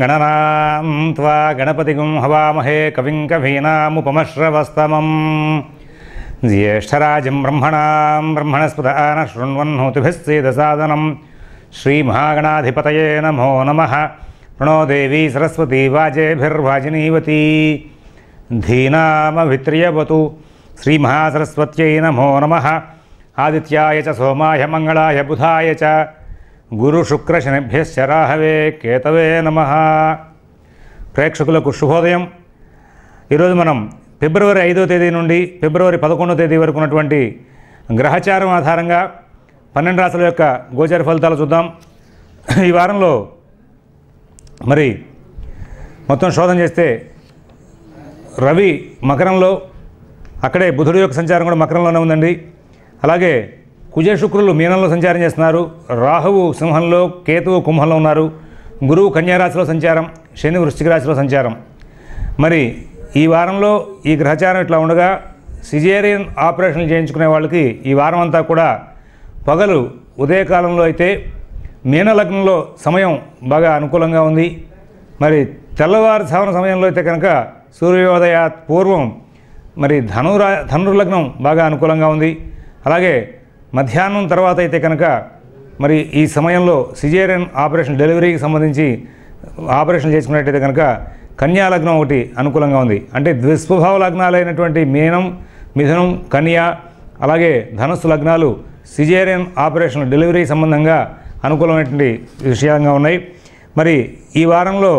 गणना गणपति गणपतिगुं हवामहे कविं ज्येष्ठराज ज्येष्ठराजं ब्रह्मणां ब्रह्मणस्पदान शृण्वन्होतिभिश्चेदसादनं श्रीमहागणाधिपतये नमो नम। प्रणो देवी सरस्वती वाजेभिर्वाजिनीवती। धीनामभित्र्यवतु। श्रीमहासरस्वत्यै नमो नम। आदि सोमाय, मंगलाय बुधा च। చ గురుశుక్రశనిభ్యశ్చ కేతవే నమ. ప్రేక్షకులకు శుభోదయం. ఈరోజు మనం ఫిబ్రవరి ఐదో తేదీ నుండి ఫిబ్రవరి పదకొండో తేదీ వరకు ఉన్నటువంటి గ్రహచారం ఆధారంగా పన్నెండు రాశుల యొక్క గోచర ఫలితాలు చూద్దాం. ఈ వారంలో మరి మొత్తం శోధన చేస్తే రవి మకరంలో అక్కడే బుధుడు యొక్క సంచారం కూడా మకరంలోనే ఉందండి. అలాగే కుజ శుక్రులు మీనంలో సంచారం చేస్తున్నారు. రాహువు సింహంలో కేతువు కుంభంలో ఉన్నారు. గురువు కన్యారాశిలో సంచారం శని వృశ్చిక రాశిలో సంచారం. మరి ఈ వారంలో ఈ గ్రహచారం ఇట్లా ఉండగా సిజేరియన్ ఆపరేషన్లు చేయించుకునే వాళ్ళకి ఈ వారం అంతా కూడా పగలు ఉదయకాలంలో అయితే మీనలగ్నంలో సమయం బాగా అనుకూలంగా ఉంది. మరి తెల్లవారుజామున సమయంలో అయితే కనుక సూర్యోదయ పూర్వం మరి ధనురా ధనుర్లగ్నం బాగా అనుకూలంగా ఉంది. అలాగే మధ్యాహ్నం తర్వాత అయితే కనుక మరి ఈ సమయంలో సిజేరియన్ ఆపరేషన్ డెలివరీకి సంబంధించి ఆపరేషన్ చేసుకున్నట్టయితే కనుక కన్యా లగ్నం ఒకటి అనుకూలంగా ఉంది. అంటే ద్విస్వభావ లగ్నాలైనటువంటి మీనం మిథునం కన్యా అలాగే ధనస్సు లగ్నాలు సిజేరియన్ ఆపరేషన్ డెలివరీ సంబంధంగా అనుకూలమైనటువంటి విషయంగా ఉన్నాయి. మరి ఈ వారంలో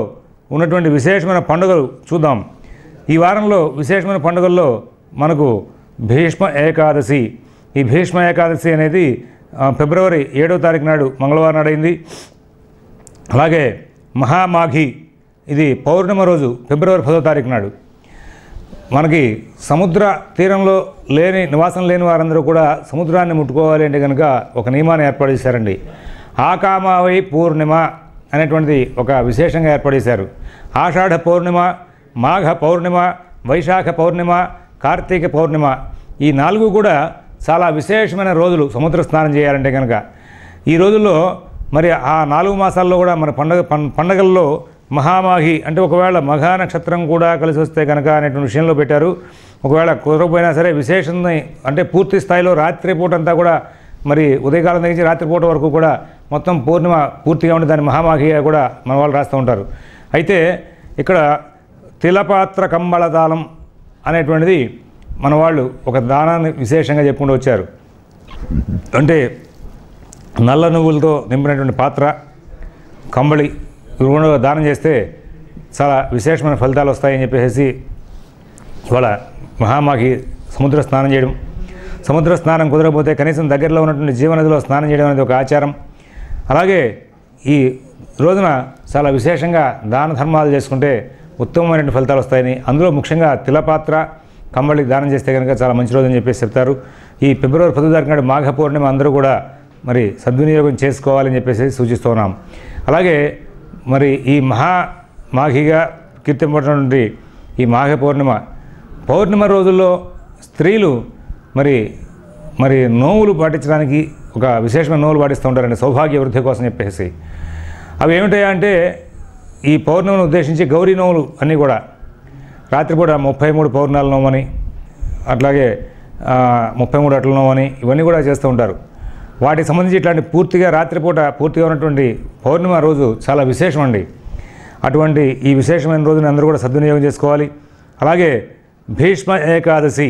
ఉన్నటువంటి విశేషమైన పండుగలు చూద్దాం. ఈ వారంలో విశేషమైన పండుగల్లో మనకు భీష్మ ఏకాదశి ఈ భీష్మ ఏకాదశి అనేది ఫిబ్రవరి ఏడవ తారీఖు నాడు మంగళవారం నాడైంది అలాగే మహామాఘి ఇది పౌర్ణమి రోజు ఫిబ్రవరి పదో తారీఖు నాడు. మనకి సముద్ర తీరంలో లేని నివాసం లేని వారందరూ కూడా సముద్రాన్ని ముట్టుకోవాలి అంటే కనుక ఒక నియమాన్ని ఏర్పాటు చేశారండి. ఆకామావై పూర్ణిమ అనేటువంటిది ఒక విశేషంగా ఏర్పాటు చేశారు. ఆషాఢ పౌర్ణిమ మాఘ పౌర్ణిమ వైశాఖ పౌర్ణిమ కార్తీక పౌర్ణిమ ఈ నాలుగు కూడా చాలా విశేషమైన రోజులు. సముద్ర స్నానం చేయాలంటే కనుక ఈ రోజుల్లో మరి ఆ నాలుగు మాసాల్లో కూడా మన పండగ పం- పండగల్లో మహామాహి అంటే ఒకవేళ మఘా నక్షత్రం కూడా కలిసి వస్తే కనుక అనేటువంటి విషయంలో పెట్టారు. ఒకవేళ కుదరకపోయినా సరే విశేషంగా అంటే పూర్తి స్థాయిలో రాత్రిపూట అంతా కూడా మరి ఉదయకాలం దగ్గర నుంచి రాత్రిపూట వరకు కూడా మొత్తం పూర్ణిమ పూర్తిగా ఉండి దాన్ని మహామాఘిగా కూడా మన వాళ్ళు రాస్తూ ఉంటారు. అయితే ఇక్కడ తిలపాత్ర కంబళదానం అనేటువంటిది మన వాళ్ళు ఒక దానాన్ని విశేషంగా చెప్పుకుంటూ వచ్చారు. అంటే నల్ల నువ్వులతో నింపినటువంటి పాత్ర కంబళి ఇవి దానం చేస్తే చాలా విశేషమైన ఫలితాలు వస్తాయని చెప్పేసి ఇవాళ మహామాకి సముద్ర స్నానం చేయడం సముద్ర స్నానం కుదరకపోతే కనీసం దగ్గరలో ఉన్నటువంటి జీవనదిలో స్నానం చేయడం అనేది ఒక ఆచారం. అలాగే ఈ రోజున చాలా విశేషంగా దాన ధర్మాలు చేసుకుంటే ఉత్తమమైనటువంటి ఫలితాలు వస్తాయని అందులో ముఖ్యంగా తిలపాత్ర కమ్మళ్ళకి దానం చేస్తే కనుక చాలా మంచి రోజు అని చెప్పేసి చెప్తారు. ఈ ఫిబ్రవరి పదో తారీఖు నాడు మాఘ పూర్ణిమ అందరూ కూడా మరి సద్వినియోగం చేసుకోవాలని చెప్పేసి సూచిస్తున్నాం అలాగే మరి ఈ మహా మాఘిగా కీర్తింపబడినటువంటి ఈ మాఘ పౌర్ణిమ పౌర్ణిమ రోజుల్లో స్త్రీలు మరి మరి నోవులు పాటించడానికి ఒక విశేషమైన నోవులు పాటిస్తూ ఉంటారండి సౌభాగ్య వృద్ధి కోసం చెప్పేసి. అవి ఏమిటాయంటే ఈ పౌర్ణమిని ఉద్దేశించి గౌరీ నోవులు అన్నీ కూడా రాత్రిపూట ముప్పై మూడు పౌర్ణాలు నోమని అట్లాగే ముప్పై మూడు అట్ల నోమని ఇవన్నీ కూడా చేస్తూ ఉంటారు. వాటికి సంబంధించి ఇట్లాంటి పూర్తిగా రాత్రిపూట పూర్తిగా ఉన్నటువంటి పౌర్ణిమ రోజు చాలా విశేషం అండి. అటువంటి ఈ విశేషమైన రోజుని అందరూ కూడా సద్వినియోగం చేసుకోవాలి. అలాగే భీష్మ ఏకాదశి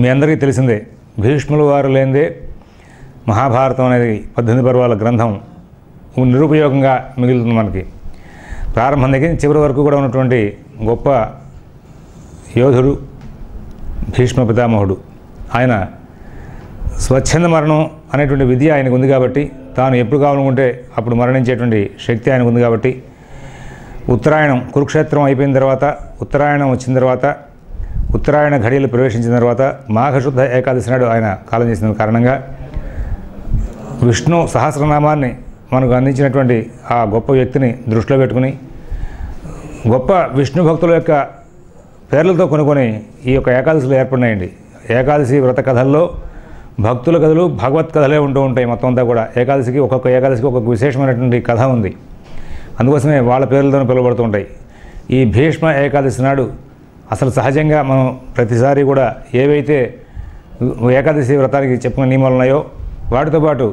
మీ అందరికీ తెలిసిందే. భీష్ముల వారు లేనిదే మహాభారతం అనేది పద్దెనిమిది పర్వాల గ్రంథం నిరుపయోగంగా మిగులుతుంది మనకి. ప్రారంభం దగ్గర చివరి వరకు కూడా ఉన్నటువంటి గొప్ప యోధుడు భీష్మ పితామహుడు ఆయన స్వచ్ఛంద మరణం అనేటువంటి విద్య ఆయనకు ఉంది కాబట్టి తాను ఎప్పుడు కావాలనుకుంటే అప్పుడు మరణించేటువంటి శక్తి ఆయనకు ఉంది కాబట్టి ఉత్తరాయణం కురుక్షేత్రం అయిపోయిన తర్వాత ఉత్తరాయణం వచ్చిన తర్వాత ఉత్తరాయణ ఘడియలు ప్రవేశించిన తర్వాత మాఘశుద్ధ ఏకాదశి నాడు ఆయన కాలం చేసిన కారణంగా విష్ణు సహస్రనామాన్ని మనకు అందించినటువంటి ఆ గొప్ప వ్యక్తిని దృష్టిలో పెట్టుకుని గొప్ప విష్ణు భక్తుల యొక్క పేర్లతో కొనుక్కొని ఈ యొక్క ఏకాదశిలో ఏర్పడినాయండి. ఏకాదశి వ్రత కథల్లో భక్తుల కథలు భగవత్ కథలే ఉంటూ ఉంటాయి మొత్తం అంతా కూడా. ఏకాదశికి ఒక్కొక్క ఏకాదశికి ఒక్కొక్క విశేషమైనటువంటి కథ ఉంది. అందుకోసమే వాళ్ళ పేర్లతో పిలువబడుతూ ఉంటాయి. ఈ భీష్మ ఏకాదశి నాడు అసలు సహజంగా మనం ప్రతిసారి కూడా ఏవైతే ఏకాదశి వ్రతానికి చెప్పిన నియమాలు ఉన్నాయో వాటితో పాటు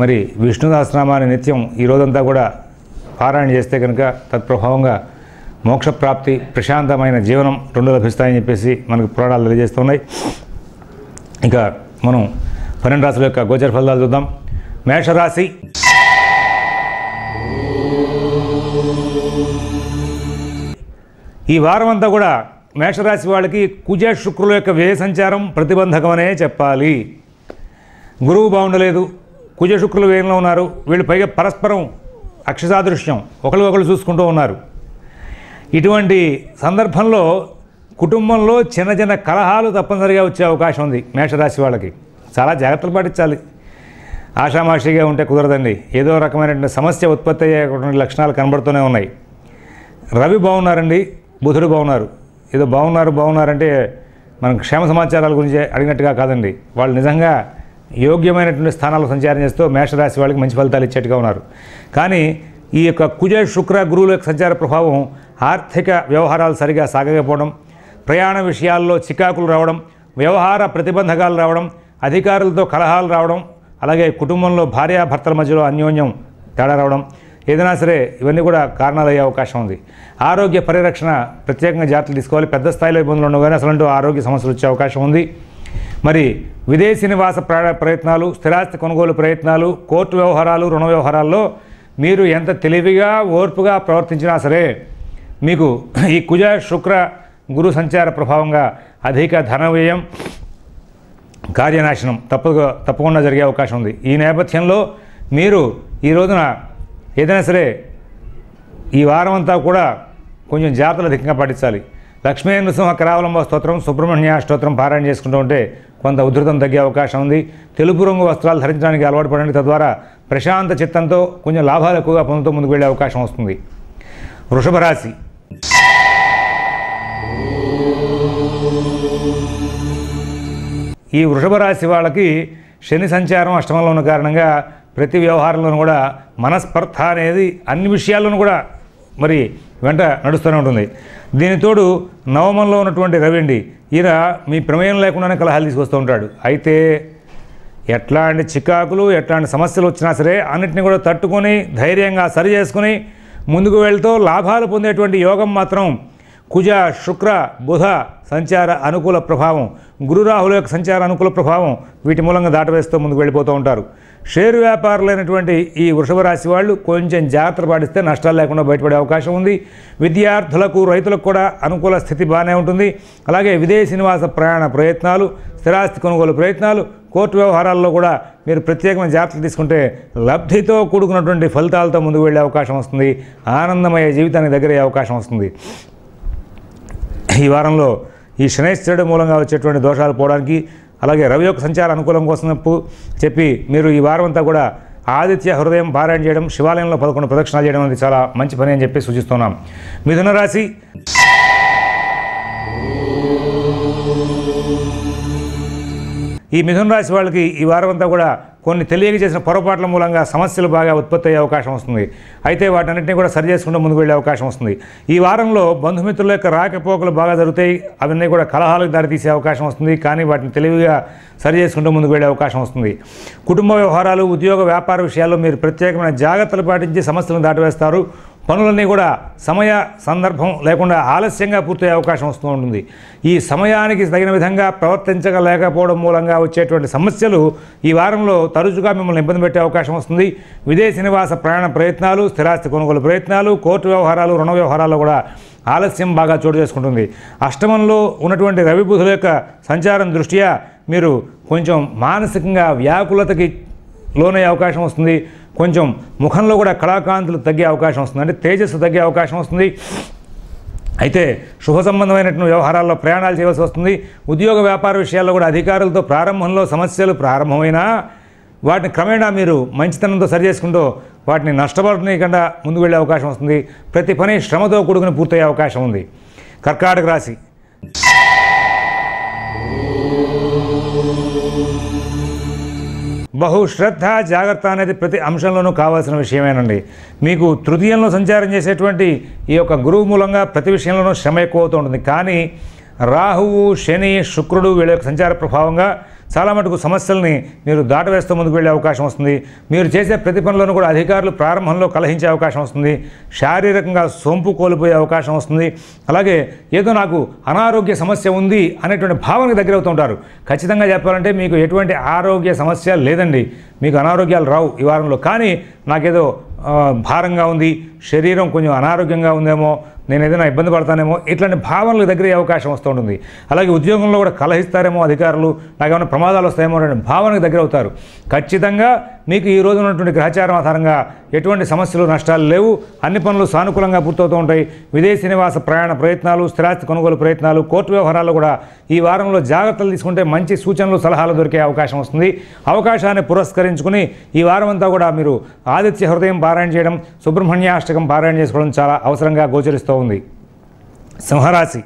మరి విష్ణు సహస్రనామాన్ని నిత్యం ఈ రోజంతా కూడా పారాయణ చేస్తే కనుక తత్ప్రభావంగా మోక్షప్రాప్తి ప్రశాంతమైన జీవనం రెండు లభిస్తాయని చెప్పేసి మనకు పురాణాలు తెలియజేస్తున్నాయి. ఇక మనం పన్నెండు రాశుల యొక్క గోచర ఫలితాలు చూద్దాం. మేషరాశి. ఈ వారం అంతా కూడా మేషరాశి వాళ్ళకి కుజ శుక్రుల యొక్క వ్యయ సంచారం ప్రతిబంధకమనే చెప్పాలి. గురువు బాగుండలేదు కుజ శుక్రులు వ్యయంలో ఉన్నారు వీళ్ళు పైగా పరస్పరం అక్షసాదృశ్యం ఒకరికొకరు చూసుకుంటూ ఉన్నారు. ఇటువంటి సందర్భంలో కుటుంబంలో చిన్న చిన్న కలహాలు తప్పనిసరిగా వచ్చే అవకాశం ఉంది మేషరాశి వాళ్ళకి. చాలా జాగ్రత్తలు పాటించాలి. ఆషామాషిగా ఉంటే కుదరదండి. ఏదో రకమైనటువంటి సమస్య ఉత్పత్తి అయ్యేటువంటి లక్షణాలు కనబడుతూనే ఉన్నాయి. రవి బాగున్నారండి. బుధుడు బాగున్నారు. ఏదో బాగున్నారు బాగున్నారంటే మనం క్షేమ సమాచారాల గురించి అడిగినట్టుగా కాదండి. వాళ్ళు నిజంగా యోగ్యమైనటువంటి స్థానాలు సంచారం చేస్తూ మేషరాశి వాళ్ళకి మంచి ఫలితాలు ఇచ్చేట్టుగా ఉన్నారు. కానీ ఈ యొక్క కుజ శుక్ర గురువుల యొక్క సంచార ప్రభావం ఆర్థిక వ్యవహారాలు సరిగా సాగకపోవడం ప్రయాణ విషయాల్లో చికాకులు రావడం వ్యవహార ప్రతిబంధకాలు రావడం అధికారులతో కలహాలు రావడం అలాగే కుటుంబంలో భార్యాభర్తల మధ్యలో అన్యోన్యం తేడా రావడం ఏదైనా సరే ఇవన్నీ కూడా కారణాలు అయ్యే అవకాశం ఉంది. ఆరోగ్య పరిరక్షణ ప్రత్యేకంగా జాగ్రత్తలు తీసుకోవాలి. పెద్ద స్థాయిలో ఇబ్బందులు ఉండగానే అసలు ఆరోగ్య సమస్యలు వచ్చే అవకాశం ఉంది. మరి విదేశీ నివాస ప్రయత్నాలు స్థిరాస్తి కొనుగోలు ప్రయత్నాలు కోర్టు వ్యవహారాలు రుణ వ్యవహారాల్లో మీరు ఎంత తెలివిగా ఓర్పుగా ప్రవర్తించినా సరే మీకు ఈ కుజ శుక్ర గురు సంచార ప్రభావంగా అధిక ధన వ్యయం కార్యనాశనం తప్పగా తప్పకుండా జరిగే అవకాశం ఉంది. ఈ నేపథ్యంలో మీరు ఈ రోజున ఏదైనా సరే ఈ వారం అంతా కూడా కొంచెం జాగ్రత్తలు అధికంగా పాటించాలి. లక్ష్మీ నృసింహ కరావలంబ స్తోత్రం సుబ్రహ్మణ్య స్తోత్రం పారాయణ చేసుకుంటూ ఉంటే కొంత ఉధృతం తగ్గే అవకాశం ఉంది. తెలుపు రంగు వస్త్రాలు ధరించడానికి అలవాటు పడండి. తద్వారా ప్రశాంత చిత్తంతో కొంచెం లాభాలు ఎక్కువగా పొందుతూ ముందుకు వెళ్ళే అవకాశం వస్తుంది. వృషభ రాశి ఈ వృషభ రాశి వాళ్ళకి శని సంచారం అష్టమంలో ఉన్న కారణంగా ప్రతి వ్యవహారంలోనూ కూడా మనస్పర్ధ అనేది అన్ని విషయాల్లోనూ కూడా మరి వెంట నడుస్తూనే ఉంటుంది. దీనితోడు నవమంలో ఉన్నటువంటి రవి అండి ఈయన మీ ప్రమేయం లేకుండానే కలహాలు తీసుకొస్తూ ఉంటాడు. అయితే ఎట్లాంటి చికాకులు ఎట్లాంటి సమస్యలు వచ్చినా సరే అన్నిటిని కూడా తట్టుకొని ధైర్యంగా సరి చేసుకుని ముందుకు వెళ్తూ లాభాలు పొందేటువంటి యోగం మాత్రం కుజ శుక్ర బుధ సంచార అనుకూల ప్రభావం గురురాహుల యొక్క సంచార అనుకూల ప్రభావం వీటి మూలంగా దాటవేస్తూ ముందుకు వెళ్ళిపోతూ ఉంటారు. షేరు వ్యాపారులైనటువంటి ఈ వృషభ రాశి వాళ్ళు కొంచెం జాగ్రత్తలు పాటిస్తే నష్టాలు లేకుండా బయటపడే అవకాశం ఉంది. విద్యార్థులకు రైతులకు కూడా అనుకూల స్థితి బాగానే ఉంటుంది. అలాగే విదేశీ నివాస ప్రయాణ ప్రయత్నాలు స్థిరాస్తి కొనుగోలు ప్రయత్నాలు కోర్టు వ్యవహారాల్లో కూడా మీరు ప్రత్యేకమైన జాగ్రత్తలు తీసుకుంటే లబ్ధితో కూడుకున్నటువంటి ఫలితాలతో ముందుకు వెళ్ళే అవకాశం వస్తుంది. ఆనందమయ జీవితానికి దగ్గరయ్యే అవకాశం వస్తుంది. ఈ వారంలో ఈ శనైశ్వరుడు మూలంగా వచ్చేటువంటి దోషాలు పోవడానికి అలాగే రవి యొక్క సంచార అనుకూలం కోసం చెప్పి మీరు ఈ వారం అంతా కూడా ఆదిత్య హృదయం పారాయణ చేయడం శివాలయంలో పదకొండు ప్రదక్షిణాలు చేయడం అనేది చాలా మంచి పని అని చెప్పి సూచిస్తున్నాం. మిథున రాశి. ఈ మిథున రాశి వాళ్ళకి ఈ వారం అంతా కూడా కొన్ని తెలియక చేసిన పొరపాట్ల మూలంగా సమస్యలు బాగా ఉత్పత్తి అయ్యే అవకాశం వస్తుంది. అయితే వాటన్నింటినీ కూడా సరి చేసుకుంటూ ముందుకు వెళ్ళే అవకాశం వస్తుంది. ఈ వారంలో బంధుమిత్రుల యొక్క రాకపోకలు బాగా జరుగుతాయి. అవన్నీ కూడా కలహాలకు దారితీసే అవకాశం వస్తుంది. కానీ వాటిని తెలివిగా సరి చేసుకుంటూ ముందుకు వెళ్ళే అవకాశం వస్తుంది. కుటుంబ వ్యవహారాలు ఉద్యోగ వ్యాపార విషయాల్లో మీరు ప్రత్యేకమైన జాగ్రత్తలు పాటించి సమస్యలను దాటివేస్తారు. పనులన్నీ కూడా సమయ సందర్భం లేకుండా ఆలస్యంగా పూర్తయ్యే అవకాశం వస్తూ ఉంటుంది. ఈ సమయానికి తగిన విధంగా ప్రవర్తించలేకపోవడం మూలంగా వచ్చేటువంటి సమస్యలు ఈ వారంలో తరచుగా మిమ్మల్ని ఇబ్బంది పెట్టే అవకాశం వస్తుంది. విదేశీ నివాస ప్రయాణ ప్రయత్నాలు స్థిరాస్తి కొనుగోలు ప్రయత్నాలు కోర్టు వ్యవహారాలు రుణ వ్యవహారాల్లో కూడా ఆలస్యం బాగా చోటు చేసుకుంటుంది. అష్టమంలో ఉన్నటువంటి రవి బుధుల యొక్క సంచారం దృష్ట్యా మీరు కొంచెం మానసికంగా వ్యాకులతకి లోనయ్యే అవకాశం వస్తుంది. కొంచెం ముఖంలో కూడా కళాకాంతులు తగ్గే అవకాశం వస్తుంది. అంటే తేజస్సు తగ్గే అవకాశం వస్తుంది. అయితే శుభ సంబంధమైనటువంటి వ్యవహారాల్లో ప్రయాణాలు చేయవలసి వస్తుంది. ఉద్యోగ వ్యాపార విషయాల్లో కూడా అధికారులతో ప్రారంభంలో సమస్యలు ప్రారంభమైనా వాటిని క్రమేణా మీరు మంచితనంతో సరి చేసుకుంటూ వాటిని నష్టపడనీయకుండా ముందుకు వెళ్ళే అవకాశం వస్తుంది. ప్రతి పని శ్రమతో కూడుకుని పూర్తయ్యే అవకాశం ఉంది. కర్కాటక రాశి. బహుశ్రద్ధ జాగ్రత్త అనేది ప్రతి అంశంలోనూ కావాల్సిన విషయమేనండి. మీకు తృతీయంలో సంచారం చేసేటువంటి ఈ యొక్క గురువు మూలంగా ప్రతి విషయంలోనూ శ్రమ ఎక్కువ అవుతూ ఉంటుంది. కానీ రాహువు శని శుక్రుడు వీళ్ళ యొక్క సంచార ప్రభావంగా చాలా మటుకు సమస్యల్ని మీరు దాటవేస్తూ ముందుకు వెళ్ళే అవకాశం వస్తుంది. మీరు చేసే ప్రతి పనిలోనూ కూడా అధికారులు ప్రారంభంలో కలహించే అవకాశం వస్తుంది. శారీరకంగా సొంపు కోల్పోయే అవకాశం వస్తుంది. అలాగే ఏదో నాకు అనారోగ్య సమస్య ఉంది అనేటువంటి భావనకు దగ్గరవుతుంటారు ఉంటారు. ఖచ్చితంగా చెప్పాలంటే మీకు ఎటువంటి ఆరోగ్య సమస్య లేదండి. మీకు అనారోగ్యాలు రావు ఈ వారంలో. కానీ నాకేదో భారంగా ఉంది. శరీరం కొంచెం అనారోగ్యంగా ఉందేమో. నేను ఏదైనా ఇబ్బంది పడతానేమో ఇట్లాంటి భావనలు దగ్గర అవకాశం వస్తూ ఉంటుంది. అలాగే ఉద్యోగంలో కూడా కలహిస్తారేమో అధికారులు నాకేమైనా ప్రమాదాలు వస్తాయేమో అనే భావనకు దగ్గర అవుతారు ఖచ్చితంగా మీకు ఈ రోజు ఉన్నటువంటి గ్రహచారం ఆధారంగా ఎటువంటి సమస్యలు నష్టాలు లేవు. అన్ని పనులు సానుకూలంగా పూర్తవుతూ ఉంటాయి. విదేశీ నివాస ప్రయాణ ప్రయత్నాలు స్థిరాస్తి కొనుగోలు ప్రయత్నాలు కోర్టు వ్యవహారాలు కూడా ఈ వారంలో జాగ్రత్తలు తీసుకుంటే మంచి సూచనలు సలహాలు దొరికే అవకాశం వస్తుంది. అవకాశాన్ని పురస్కరించుకుని ఈ వారం అంతా కూడా మీరు ఆదిత్య హృదయం పారాయణ చేయడం సుబ్రహ్మణ్యాష్టకం పారాయణ చేసుకోవడం చాలా అవసరంగా గోచరిస్తూ ఉంది. సింహరాశి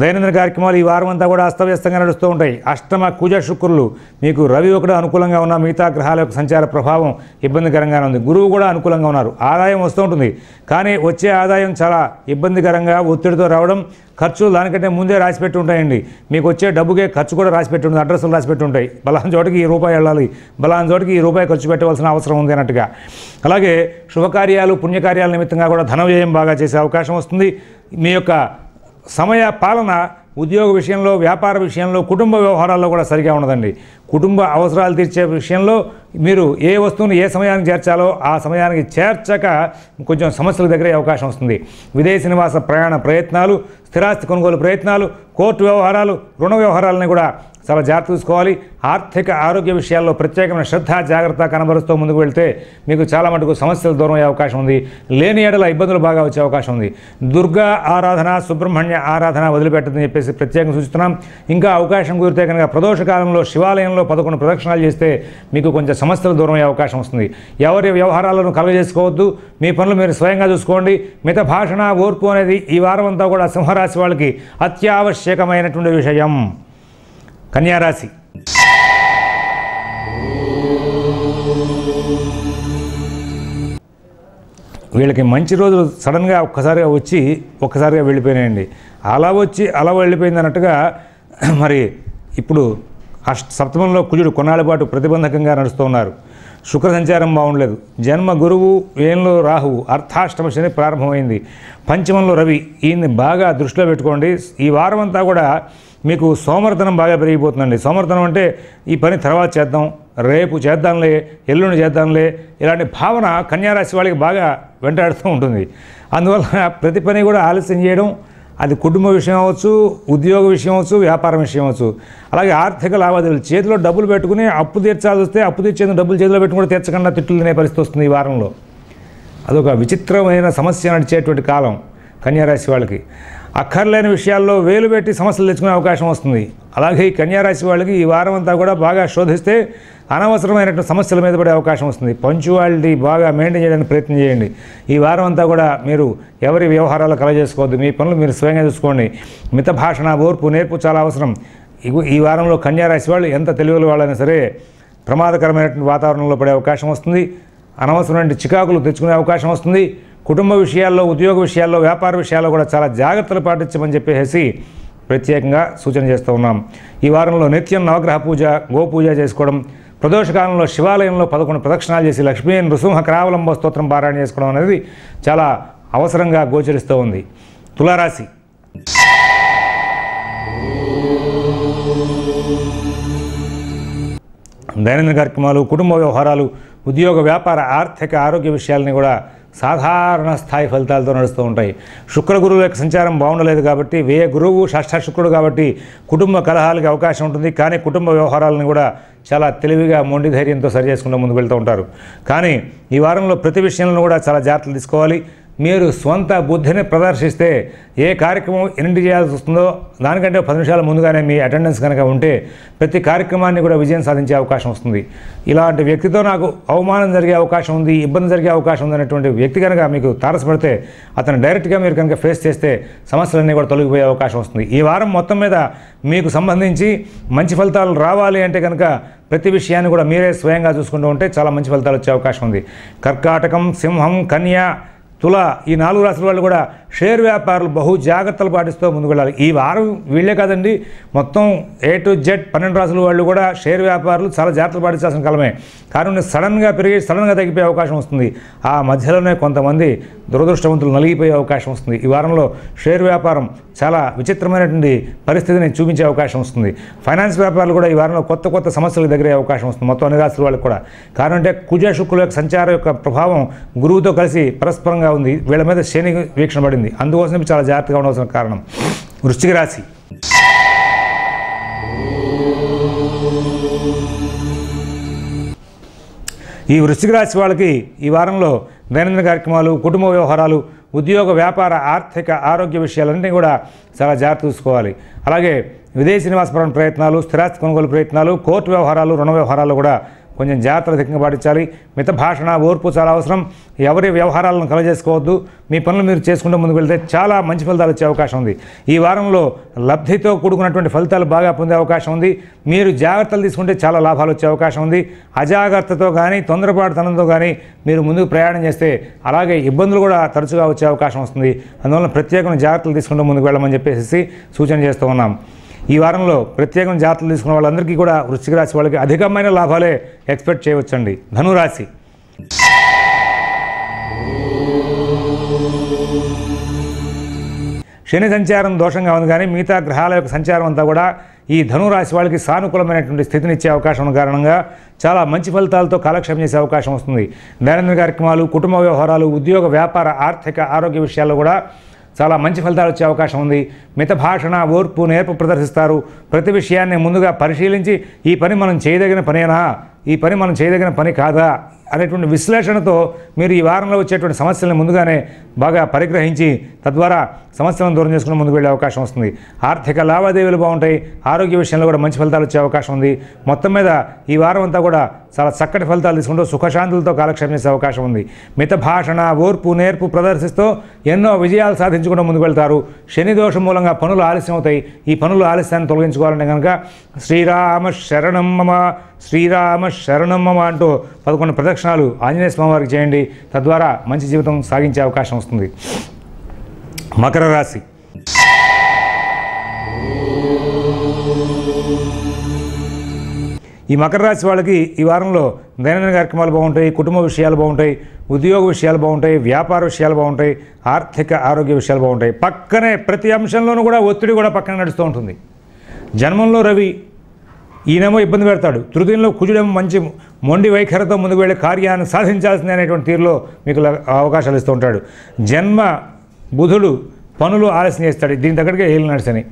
దైనందిన కార్యక్రమాలు ఈ వారం అంతా కూడా అస్తవ్యస్తంగా నడుస్తూ ఉంటాయి. అష్టమ కుజ శుక్రులు. మీకు రవి ఒకటి అనుకూలంగా ఉన్న మిగతా గ్రహాల యొక్క సంచార ప్రభావం ఇబ్బందికరంగానే ఉంది. గురువు కూడా అనుకూలంగా ఉన్నారు. ఆదాయం వస్తూ ఉంటుంది. కానీ వచ్చే ఆదాయం చాలా ఇబ్బందికరంగా ఒత్తిడితో రావడం ఖర్చులు దానికంటే ముందే రాసిపెట్టి ఉంటాయండి. మీకు వచ్చే డబ్బుకే ఖర్చు కూడా రాసిపెట్టి ఉంటుంది. అడ్రస్లు రాసిపెట్టి ఉంటాయి. బలాన్ చోటికి ఈ రూపాయి వెళ్ళాలి. బలాన్ చోటికి ఈ రూపాయి ఖర్చు పెట్టవలసిన అవసరం ఉంది అన్నట్టుగా. అలాగే శుభకార్యాలు పుణ్యకార్యాల నిమిత్తంగా కూడా ధన వ్యయం బాగా చేసే అవకాశం వస్తుంది. మీ యొక్క సమయ పాలన ఉద్యోగ విషయంలో వ్యాపార విషయంలో కుటుంబ వ్యవహారాల్లో కూడా సరిగా ఉండదండి. కుటుంబ అవసరాలు తీర్చే విషయంలో మీరు ఏ వస్తువుని ఏ సమయానికి చేర్చాలో ఆ సమయానికి చేర్చక కొంచెం సమస్యల దగ్గరే అవకాశం వస్తుంది. విదేశీ నివాస ప్రయాణ ప్రయత్నాలు స్థిరాస్తి కొనుగోలు ప్రయత్నాలు కోర్టు వ్యవహారాలు రుణ వ్యవహారాలని కూడా చాలా జాగ్రత్త చూసుకోవాలి ఆర్థిక ఆరోగ్య విషయాల్లో ప్రత్యేకమైన శ్రద్ధ జాగ్రత్త కనబరుస్తూ ముందుకు వెళ్తే మీకు చాలా మటుకు సమస్యలు దూరం అయ్యే అవకాశం ఉంది. లేని ఏడల ఇబ్బందులు బాగా వచ్చే అవకాశం ఉంది. దుర్గా ఆరాధన సుబ్రహ్మణ్య ఆరాధన వదిలిపెట్టదని చెప్పేసి ప్రత్యేకంగా సూచిస్తున్నాం. ఇంకా అవకాశం కుదిరితే కనుక ప్రదోషకాలంలో శివాలయంలో పదకొండు ప్రదక్షిణాలు చేస్తే మీకు కొంచెం సమస్యలు దూరం అయ్యే అవకాశం వస్తుంది. ఎవరి వ్యవహారాలను కలగజేసుకోవద్దు. మీ పనులు మీరు స్వయంగా చూసుకోండి. మిత భాషణ ఓర్పు అనేది ఈ వారం అంతా కూడా సింహరాశి వాళ్ళకి అత్యావశ్యకమైనటువంటి విషయం. కన్యారాశి. వీళ్ళకి మంచి రోజులు సడన్గా ఒక్కసారిగా వచ్చి ఒక్కసారిగా వెళ్ళిపోయినాయండి. అలా వచ్చి అలా వెళ్ళిపోయింది అన్నట్టుగా మరి ఇప్పుడు అష్ట సప్తమంలో కుజుడు కొన్నాళ్ళ పాటు ప్రతిబంధకంగా నడుస్తూ ఉన్నారు. శుక్ర సంచారం బాగుండలేదు. జన్మ గురువు ఏంలో రాహువు అర్థాష్టమ శని ప్రారంభమైంది. పంచమంలో రవి ఈయన్ని బాగా దృష్టిలో పెట్టుకోండి. ఈ వారం అంతా కూడా మీకు సోమర్ధనం బాగా పెరిగిపోతుందండి. సోమర్ధనం అంటే ఈ పని తర్వాత చేద్దాం రేపు చేద్దాంలే ఎల్లుండి చేద్దాంలే ఇలాంటి భావన కన్యారాశి వాళ్ళకి బాగా వెంటాడుతూ ఉంటుంది. అందువల్ల ప్రతి పని కూడా ఆలస్యం చేయడం అది కుటుంబ విషయం అవ్వచ్చు ఉద్యోగ విషయం అవ్వచ్చు వ్యాపారం విషయం అవ్వచ్చు. అలాగే ఆర్థిక లావాదేవీలు చేతిలో డబ్బులు పెట్టుకుని అప్పు తీర్చాల్సి వస్తే అప్పు తీర్చేందుకు డబ్బులు చేతిలో పెట్టుకుని కూడా తీర్చకుండా తిట్లు తినే పరిస్థితి వస్తుంది ఈ వారంలో. అదొక విచిత్రమైన సమస్య నడిచేటువంటి కాలం కన్యారాశి వాళ్ళకి. అక్కర్లేని విషయాల్లో వేలు పెట్టి సమస్యలు తెచ్చుకునే అవకాశం వస్తుంది. అలాగే ఈ కన్యారాశి వాళ్ళకి ఈ వారం అంతా కూడా బాగా శోధిస్తే అనవసరమైనటువంటి సమస్యల మీద పడే అవకాశం వస్తుంది. పంచువాలిటీ బాగా మెయింటైన్ చేయడానికి ప్రయత్నం చేయండి. ఈ వారం అంతా కూడా మీరు ఎవరి వ్యవహారాలు కలగజేసుకోవద్దు మీ పనులు మీరు స్వయంగా చూసుకోండి. మిత భాషణ ఓర్పు నేర్పు చాలా అవసరం. ఈ వారంలో కన్యారాశి వాళ్ళు ఎంత తెలివిల వాళ్ళైనా సరే ప్రమాదకరమైనటువంటి వాతావరణంలో పడే అవకాశం వస్తుంది. అనవసరమైన చికాకులు తెచ్చుకునే అవకాశం వస్తుంది. కుటుంబ విషయాల్లో ఉద్యోగ విషయాల్లో వ్యాపార విషయాల్లో కూడా చాలా జాగ్రత్తలు పాటించమని చెప్పేసి ప్రత్యేకంగా సూచన చేస్తూ ఉన్నాం. ఈ వారంలో నిత్యం నవగ్రహ పూజ గోపూజ చేసుకోవడం ప్రదోషకాలంలో శివాలయంలో పదకొండు ప్రదక్షిణాలు చేసి లక్ష్మీ నృసింహ కరావలంబ స్తోత్రం పారాయణ చేసుకోవడం అనేది చాలా అవసరంగా గోచరిస్తూ ఉంది. తులారాశి. దైనందిన కార్యక్రమాలు కుటుంబ వ్యవహారాలు ఉద్యోగ వ్యాపార ఆర్థిక ఆరోగ్య విషయాలని కూడా సాధారణ స్థాయి ఫలితాలతో నడుస్తూ ఉంటాయి. శుక్ర గురువు యొక్క సంచారం బాగుండలేదు కాబట్టి వ్యయ గురువు షష్ఠ శుక్రుడు కాబట్టి కుటుంబ కలహాలకి అవకాశం ఉంటుంది. కానీ కుటుంబ వ్యవహారాలను కూడా చాలా తెలివిగా మొండి ధైర్యంతో సరి చేసుకుంటూ ముందుకు వెళ్తూ ఉంటారు. కానీ ఈ వారంలో ప్రతి విషయంలో కూడా చాలా జాగ్రత్తలు తీసుకోవాలి. మీరు స్వంత బుద్ధిని ప్రదర్శిస్తే ఏ కార్యక్రమం ఎన్నింటి చేయాల్సి వస్తుందో దానికంటే పది నిమిషాల ముందుగానే మీ అటెండెన్స్ కనుక ఉంటే ప్రతి కార్యక్రమాన్ని కూడా విజయం సాధించే అవకాశం వస్తుంది. ఇలాంటి వ్యక్తితో నాకు అవమానం జరిగే అవకాశం ఉంది ఇబ్బంది జరిగే అవకాశం ఉంది అనేటువంటి వ్యక్తి కనుక మీకు తారసపడితే అతను డైరెక్ట్గా మీరు కనుక ఫేస్ చేస్తే సమస్యలన్నీ కూడా తొలగిపోయే అవకాశం వస్తుంది. ఈ వారం మొత్తం మీద మీకు సంబంధించి మంచి ఫలితాలు రావాలి అంటే కనుక ప్రతి విషయాన్ని కూడా మీరే స్వయంగా చూసుకుంటూ ఉంటే చాలా మంచి ఫలితాలు వచ్చే అవకాశం ఉంది. కర్కాటకం సింహం కన్య తుల ఈ నాలుగు రాష్ట్రాల వాళ్ళు కూడా షేర్ వ్యాపారులు బహు జాగ్రత్తలు పాటిస్తూ ముందుకు వెళ్ళాలి ఈ వారం వీళ్ళే కాదండి మొత్తం ఏ టు జెడ్ పన్నెండు రాసుల వాళ్ళు కూడా షేర్ వ్యాపారులు చాలా జాగ్రత్తలు పాటించాల్సిన కాలమే. కానీ సడన్గా పెరిగి సడన్గా తగ్గిపోయే అవకాశం వస్తుంది. ఆ మధ్యలోనే కొంతమంది దురదృష్టవంతులు నలిగిపోయే అవకాశం వస్తుంది. ఈ వారంలో షేర్ వ్యాపారం చాలా విచిత్రమైనటువంటి పరిస్థితిని చూపించే అవకాశం వస్తుంది. ఫైనాన్స్ వ్యాపారాలు కూడా ఈ వారంలో కొత్త కొత్త సమస్యలకు దగ్గరే అవకాశం వస్తుంది. మొత్తం అన్ని రాశుల వాళ్ళకి కూడా. కారణం అంటే కుజ శుక్రుల యొక్క సంచారం యొక్క ప్రభావం గురువుతో కలిసి పరస్పరంగా ఉంది. వీళ్ళ మీద శని వీక్షణ పడింది. అందుకోసం చాలా జాగ్రత్తగా ఉండవలసిన కారణం వృశ్చిక రాశి. ఈ వృశ్చిక రాశి వాళ్ళకి ఈ వారంలో దైనందిన కార్యక్రమాలు కుటుంబ వ్యవహారాలు ఉద్యోగ వ్యాపార ఆర్థిక ఆరోగ్య విషయాలన్నీ కూడా చాలా జాగ్రత్త చూసుకోవాలి. అలాగే విదేశీ నివాసపరమైన ప్రయత్నాలు స్థిరాస్తి కొనుగోలు ప్రయత్నాలు కోర్టు వ్యవహారాలు రుణ వ్యవహారాలు కూడా కొంచెం జాగ్రత్తలు అధికంగా పాటించాలి. మిత భాషణ ఓర్పు చాలా అవసరం. ఎవరి వ్యవహారాలను కలజేసుకోవద్దు. మీ పనులు మీరు చేసుకుంటూ ముందుకు వెళ్తే చాలా మంచి ఫలితాలు వచ్చే అవకాశం ఉంది. ఈ వారంలో లబ్ధితో కూడుకున్నటువంటి ఫలితాలు బాగా పొందే అవకాశం ఉంది. మీరు జాగ్రత్తలు తీసుకుంటే చాలా లాభాలు వచ్చే అవకాశం ఉంది. అజాగ్రత్తతో కానీ తొందరపాటుతనంతో కానీ మీరు ముందుకు ప్రయాణం చేస్తే అలాగే ఇబ్బందులు కూడా తరచుగా వచ్చే అవకాశం వస్తుంది. అందువల్ల ప్రత్యేకమైన జాగ్రత్తలు తీసుకుంటూ ముందుకు వెళ్ళమని చెప్పేసి సూచన చేస్తూ ఉన్నాం. ఈ వారంలో ప్రత్యేకం జాగ్రత్తలు తీసుకున్న వాళ్ళందరికీ కూడా వృశ్చిక రాశి వాళ్ళకి అధికమైన లాభాలే ఎక్స్పెక్ట్ చేయవచ్చండి. ధనురాశి శని సంచారం దోషంగా ఉంది కానీ మిగతా గ్రహాల యొక్క సంచారం అంతా కూడా ఈ ధనురాశి వాళ్ళకి సానుకూలమైనటువంటి స్థితిని ఇచ్చే అవకాశం ఉన్న కారణంగా చాలా మంచి ఫలితాలతో కాలక్షేపం చేసే అవకాశం వస్తుంది. దైనందిన కార్యక్రమాలు కుటుంబ వ్యవహారాలు ఉద్యోగ వ్యాపార ఆర్థిక ఆరోగ్య విషయాల్లో కూడా చాలా మంచి ఫలితాలు వచ్చే అవకాశం ఉంది. మిత భాషణ ఓర్పు నేర్పు ప్రదర్శిస్తారు. ప్రతి విషయాన్ని ముందుగా పరిశీలించి ఈ పని మనం చేయదగిన పనేనా? ఈ పని మనం చేయదగిన పని కాదా? అనేటువంటి విశ్లేషణతో మీరు ఈ వారంలో వచ్చేటువంటి సమస్యలను ముందుగానే బాగా పరిగ్రహించి తద్వారా సమస్యలను దూరం చేసుకుని ముందుకు వెళ్ళే అవకాశం వస్తుంది. ఆర్థిక లావాదేవీలు బాగుంటాయి. ఆరోగ్య విషయంలో కూడా మంచి ఫలితాలు వచ్చే అవకాశం ఉంది. మొత్తం మీద ఈ వారం అంతా కూడా చాలా చక్కటి ఫలితాలు తీసుకుంటూ సుఖశాంతులతో కాలక్షేపం చేసే అవకాశం ఉంది. మిత భాషణ ఓర్పు నేర్పు ప్రదర్శిస్తూ ఎన్నో విజయాలు సాధించుకుంటూ ముందుకు వెళ్తారు. శని దోషం మూలంగా పనులు ఆలస్యం అవుతాయి ఈ పనులు ఆలస్యాన్ని తొలగించుకోవాలంటే కనుక శ్రీరామ శరణం మమ శ్రీరామ శరణం మమ అంటూ పదకొండు ప్రదక్షిణాలు ఆంజనేయ స్వామి వారికి చేయండి. తద్వారా మంచి జీవితం సాగించే అవకాశం వస్తుంది. మకర రాశి. ఈ మకర రాశి వాళ్ళకి ఈ వారంలో దైనందిన కార్యక్రమాలు బాగుంటాయి కుటుంబ విషయాలు బాగుంటాయి ఉద్యోగ విషయాలు బాగుంటాయి వ్యాపార విషయాలు బాగుంటాయి ఆర్థిక ఆరోగ్య విషయాలు బాగుంటాయి. పక్కనే ప్రతి అంశంలోనూ కూడా ఒత్తిడి కూడా పక్కన నడుస్తూ ఉంటుంది. జన్మంలో రవి ఈయనేమో ఇబ్బంది పెడతాడు. తృతీయంలో కుజుడేమో మంచి మొండి వైఖరితో ముందుకు వెళ్ళే కార్యాన్ని సాధించాల్సిందే అనేటువంటి తీరులో మీకు అవకాశాలు ఇస్తూ ఉంటాడు. జన్మ బుధుడు పనులు ఆలస్యం చేస్తాడు. దీని దగ్గరికి ఏళ్ళు నడిచని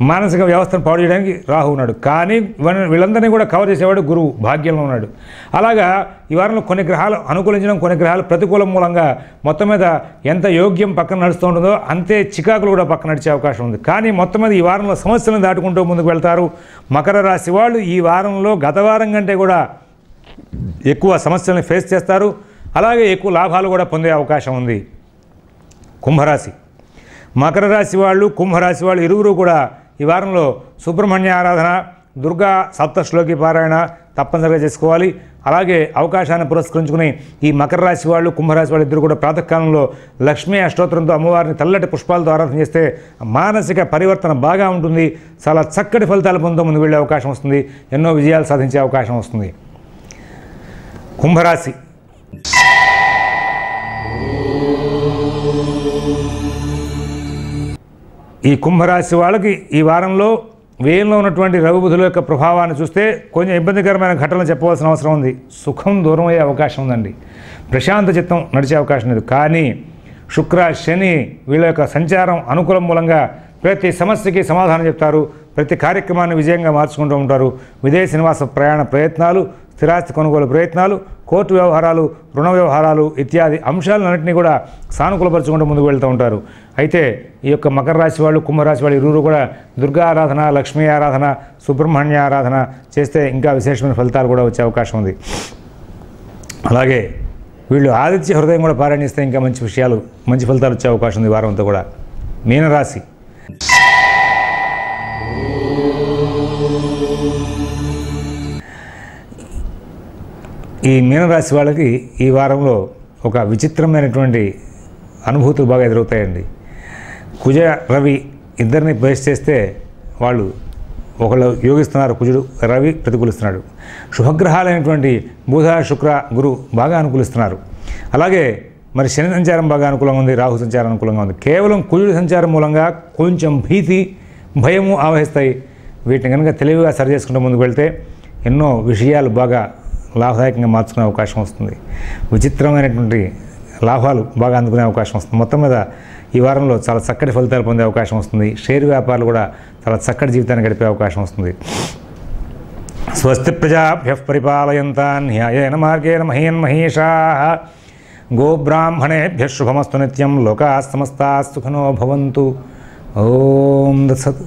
మానసిక వ్యవస్థను పాడు చేయడానికి రాహు ఉన్నాడు. కానీ వీళ్ళ- వీళ్ళందరినీ కూడా కవర్ చేసేవాడు గురువు భాగ్యంలో ఉన్నాడు. అలాగా ఈ వారంలో కొన్ని గ్రహాలు అనుకూలించడం కొన్ని గ్రహాలు ప్రతికూలం మూలంగా మొత్తం మీద ఎంత యోగ్యం పక్కన నడుస్తూ ఉంటుందో అంతే చికాకులు కూడా పక్కన నడిచే అవకాశం ఉంది. కానీ మొత్తం మీద ఈ వారంలో సమస్యలను దాటుకుంటూ ముందుకు వెళ్తారు. మకర రాశి వాళ్ళు ఈ వారంలో గత వారం కంటే కూడా ఎక్కువ సమస్యలను ఫేస్ చేస్తారు. అలాగే ఎక్కువ లాభాలు కూడా పొందే అవకాశం ఉంది. కుంభరాశి. మకర రాశి వాళ్ళు కుంభరాశి వాళ్ళు ఇరువురు కూడా ఈ వారంలో సుబ్రహ్మణ్య ఆరాధన దుర్గా సప్తశ్లోకి పారాయణ తప్పనిసరిగా చేసుకోవాలి. అలాగే అవకాశాన్ని పురస్కరించుకుని ఈ మకర రాశి వాళ్ళు కుంభరాశి వాళ్ళు ఇద్దరు కూడా ప్రాతకాలంలో లక్ష్మీ అష్టోత్తరంతో అమ్మవారిని తెల్లటి పుష్పాలతో ఆరాధన చేస్తే మానసిక పరివర్తన బాగా ఉంటుంది. చాలా చక్కటి ఫలితాలు పొందుతూ ముందుకు వెళ్ళే అవకాశం వస్తుంది. ఎన్నో విజయాలు సాధించే అవకాశం వస్తుంది. కుంభరాశి. ఈ కుంభరాశి వాళ్ళకి ఈ వారంలో వ్యయంలో ఉన్నటువంటి రవిబుధుల యొక్క ప్రభావాన్ని చూస్తే కొంచెం ఇబ్బందికరమైన ఘటనలు చెప్పవలసిన అవసరం ఉంది. సుఖం దూరం అయ్యే అవకాశం ఉందండి. ప్రశాంత చిత్తం నడిచే అవకాశం లేదు. కానీ శుక్ర శని వీళ్ళ యొక్క సంచారం అనుకూలం మూలంగా ప్రతి సమస్యకి సమాధానం చెప్తారు. ప్రతి కార్యక్రమాన్ని విజయంగా మార్చుకుంటూ ఉంటారు. విదేశీ నివాస ప్రయాణ ప్రయత్నాలు స్థిరాస్తి కొనుగోలు ప్రయత్నాలు కోర్టు వ్యవహారాలు రుణ వ్యవహారాలు ఇత్యాది అంశాలన్నింటినీ కూడా సానుకూలపరచుకుంటూ ముందుకు వెళ్తూ ఉంటారు. అయితే ఈ యొక్క మకర రాశి వాళ్ళు కుంభరాశి వాళ్ళు ఇరువురు కూడా దుర్గా ఆరాధన లక్ష్మీ ఆరాధన సుబ్రహ్మణ్య ఆరాధన చేస్తే ఇంకా విశేషమైన ఫలితాలు కూడా వచ్చే అవకాశం ఉంది. అలాగే వీళ్ళు ఆదిత్య హృదయం కూడా పారాయణిస్తే ఇంకా మంచి విషయాలు మంచి ఫలితాలు వచ్చే అవకాశం ఉంది వారంతా వారం అంతా కూడా. మీనరాశి. ఈ మీనరాశి వాళ్ళకి ఈ వారంలో ఒక విచిత్రమైనటువంటి అనుభూతులు బాగా ఎదురవుతాయండి. కుజ రవి ఇద్దరిని బేస్ చేస్తే వాళ్ళు ఒకళ్ళు యోగిస్తున్నారు కుజుడు రవి ప్రతికూలిస్తున్నాడు. శుభగ్రహాలైనటువంటి బుధ శుక్ర గురు బాగా అనుకూలిస్తున్నారు. అలాగే మరి శని సంచారం బాగా అనుకూలంగా ఉంది రాహు సంచారం అనుకూలంగా ఉంది. కేవలం కుజుడి సంచారం మూలంగా కొంచెం భీతి భయము ఆవహిస్తాయి. వీటిని కనుక తెలివిగా సరి చేసుకుంటూ ముందుకు వెళ్తే ఎన్నో విషయాలు బాగా లాభదాయకంగా మార్చుకునే అవకాశం వస్తుంది. విచిత్రమైనటువంటి లాభాలు బాగా అందుకునే అవకాశం వస్తుంది. మొత్తం మీద ఈ వారంలో చాలా చక్కటి ఫలితాలు పొందే అవకాశం వస్తుంది. షేర్ వ్యాపారాలు కూడా చాలా చక్కటి జీవితాన్ని గడిపే అవకాశం వస్తుంది. స్వస్తి ప్రజాభ్య పరిపాలయంతా న్యాయేన మార్గేణ మహీన్మహీషా గోబ్రాహ్మణేభ్య శుభమస్తు నిత్యం లోకా సమస్తా సుఖనో భవంతు. ఓం దత్సత్.